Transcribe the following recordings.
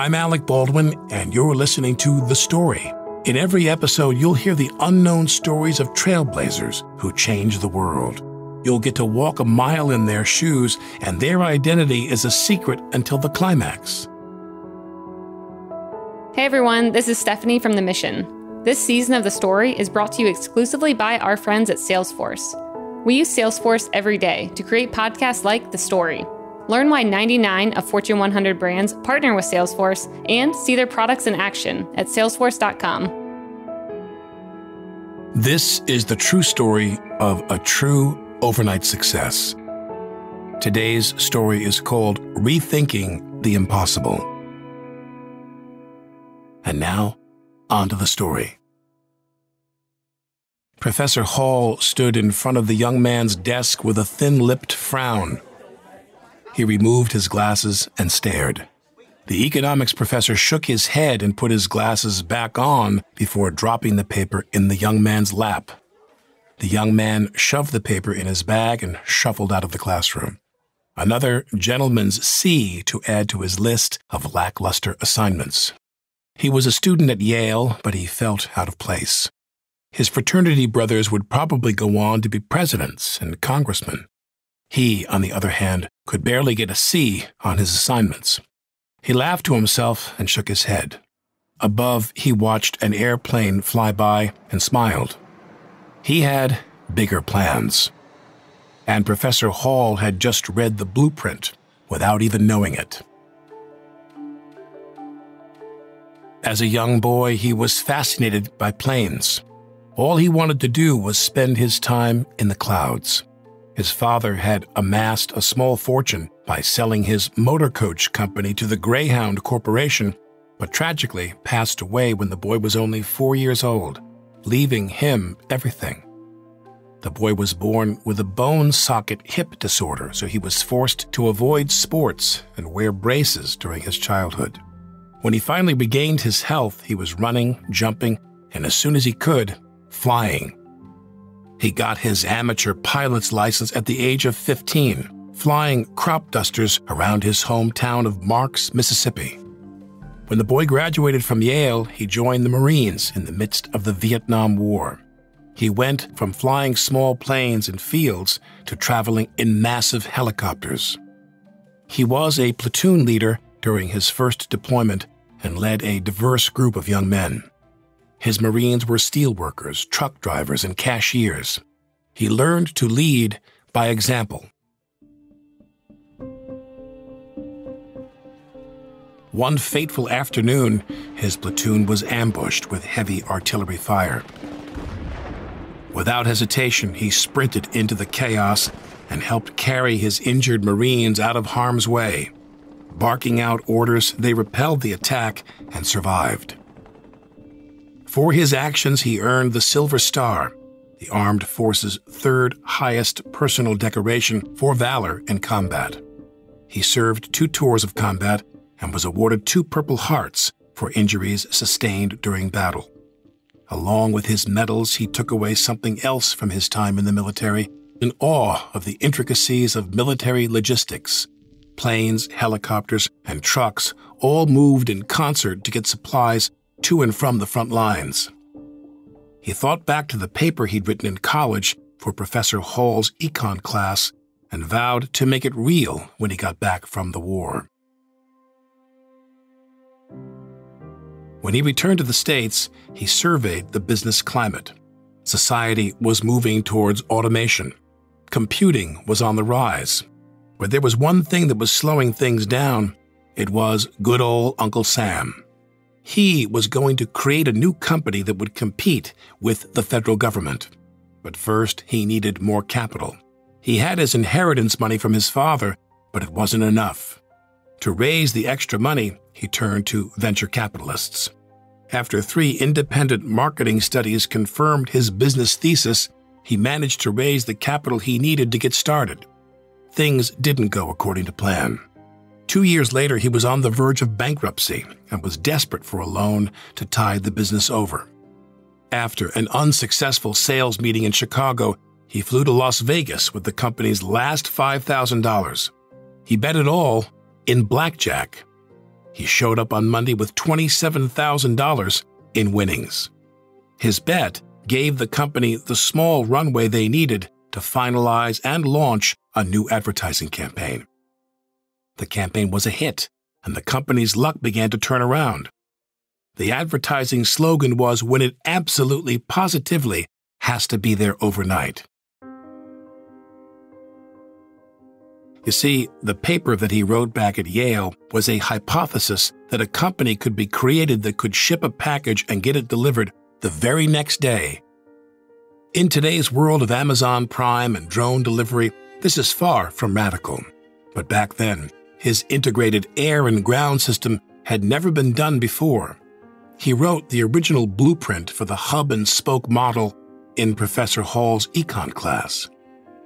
I'm Alec Baldwin, and you're listening to The Story. In every episode, you'll hear the unknown stories of trailblazers who changed the world. You'll get to walk a mile in their shoes, and their identity is a secret until the climax. Hey everyone, this is Stephanie from The Mission. This season of The Story is brought to you exclusively by our friends at Salesforce. We use Salesforce every day to create podcasts like The Story. Learn why 99 of Fortune 100 brands partner with Salesforce and see their products in action at salesforce.com. This is the true story of a true overnight success. Today's story is called Rethinking the Impossible. And now, on to the story. Professor Hall stood in front of the young man's desk with a thin lipped frown. He removed his glasses and stared. The economics professor shook his head and put his glasses back on before dropping the paper in the young man's lap. The young man shoved the paper in his bag and shuffled out of the classroom. Another gentleman's C to add to his list of lackluster assignments. He was a student at Yale, but he felt out of place. His fraternity brothers would probably go on to be presidents and congressmen. He, on the other hand, could barely get a C on his assignments. He laughed to himself and shook his head. Above, he watched an airplane fly by and smiled. He had bigger plans. And Professor Hall had just read the blueprint without even knowing it. As a young boy, he was fascinated by planes. All he wanted to do was spend his time in the clouds. His father had amassed a small fortune by selling his motor coach company to the Greyhound Corporation, but tragically passed away when the boy was only four years old, leaving him everything. The boy was born with a bone socket hip disorder, so he was forced to avoid sports and wear braces during his childhood. When he finally regained his health, he was running, jumping, and as soon as he could, flying. He got his amateur pilot's license at the age of 15, flying crop dusters around his hometown of Marks, Mississippi. When the boy graduated from Yale, he joined the Marines in the midst of the Vietnam War. He went from flying small planes in fields to traveling in massive helicopters. He was a platoon leader during his first deployment and led a diverse group of young men. His Marines were steelworkers, truck drivers, and cashiers. He learned to lead by example. One fateful afternoon, his platoon was ambushed with heavy artillery fire. Without hesitation, he sprinted into the chaos and helped carry his injured Marines out of harm's way. Barking out orders, they repelled the attack and survived. For his actions, he earned the Silver Star, the Armed Forces' third highest personal decoration for valor in combat. He served two tours of combat and was awarded two Purple Hearts for injuries sustained during battle. Along with his medals, he took away something else from his time in the military an awe of the intricacies of military logistics. Planes, helicopters, and trucks all moved in concert to get supplies to and from the front lines. He thought back to the paper he'd written in college for Professor Hall's econ class and vowed to make it real when he got back from the war. When he returned to the States, he surveyed the business climate. Society was moving towards automation. Computing was on the rise. But there was one thing that was slowing things down. It was good old Uncle Sam. He was going to create a new company that would compete with the federal government. But first, he needed more capital. He had his inheritance money from his father, but it wasn't enough. To raise the extra money, he turned to venture capitalists. After three independent marketing studies confirmed his business thesis, he managed to raise the capital he needed to get started. Things didn't go according to plan. Two years later, he was on the verge of bankruptcy and was desperate for a loan to tide the business over. After an unsuccessful sales meeting in Chicago, he flew to Las Vegas with the company's last $5,000. He bet it all in blackjack. he showed up on Monday with $27,000 in winnings. His bet gave the company the small runway they needed to finalize and launch a new advertising campaign. The campaign was a hit, and the company's luck began to turn around. The advertising slogan was when it absolutely positively has to be there overnight. You see, the paper that he wrote back at Yale was a hypothesis that a company could be created that could ship a package and get it delivered the very next day. In today's world of Amazon Prime and drone delivery, this is far from radical. But back then, his integrated air and ground system had never been done before. He wrote the original blueprint for the hub and spoke model in Professor Hall's econ class.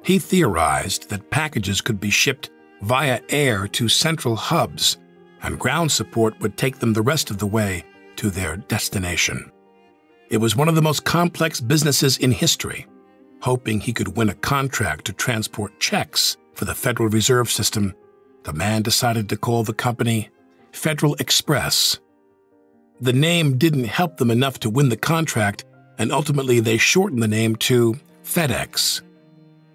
He theorized that packages could be shipped via air to central hubs, and ground support would take them the rest of the way to their destination. It was one of the most complex businesses in history. Hoping he could win a contract to transport checks for the Federal Reserve System, the man decided to call the company Federal Express. The name didn't help them enough to win the contract, and ultimately they shortened the name to FedEx.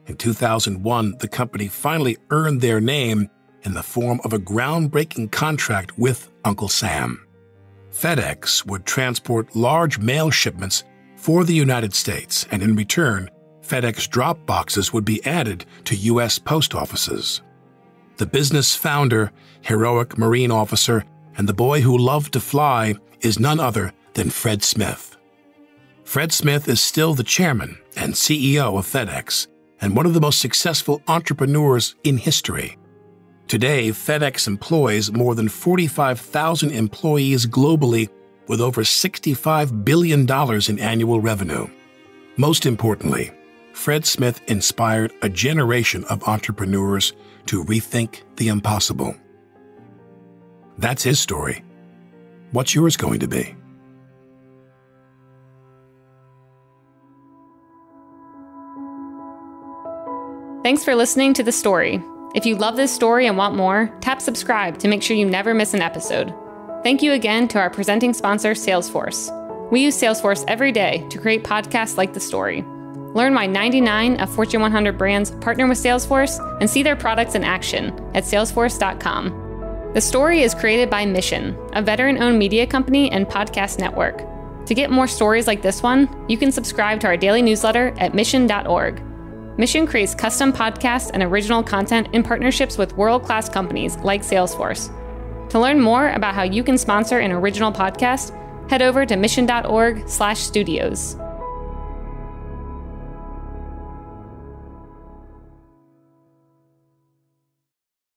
In 2001, the company finally earned their name in the form of a groundbreaking contract with Uncle Sam. FedEx would transport large mail shipments for the United States, and in return, FedEx drop boxes would be added to U.S. post offices. The business founder, heroic Marine officer, and the boy who loved to fly is none other than Fred Smith. Fred Smith is still the chairman and CEO of FedEx and one of the most successful entrepreneurs in history. Today, FedEx employs more than 45,000 employees globally with over $65 billion in annual revenue. Most importantly, Fred Smith inspired a generation of entrepreneurs to rethink the impossible. That's his story. What's yours going to be? Thanks for listening to the story. If you love this story and want more, tap subscribe to make sure you never miss an episode. Thank you again to our presenting sponsor, Salesforce. We use Salesforce every day to create podcasts like the story. Learn why 99 of Fortune 100 brands partner with Salesforce and see their products in action at salesforce.com. The story is created by Mission, a veteran owned media company and podcast network. To get more stories like this one, you can subscribe to our daily newsletter at mission.org. Mission creates custom podcasts and original content in partnerships with world class companies like Salesforce. To learn more about how you can sponsor an original podcast, head over to mission.org/studios.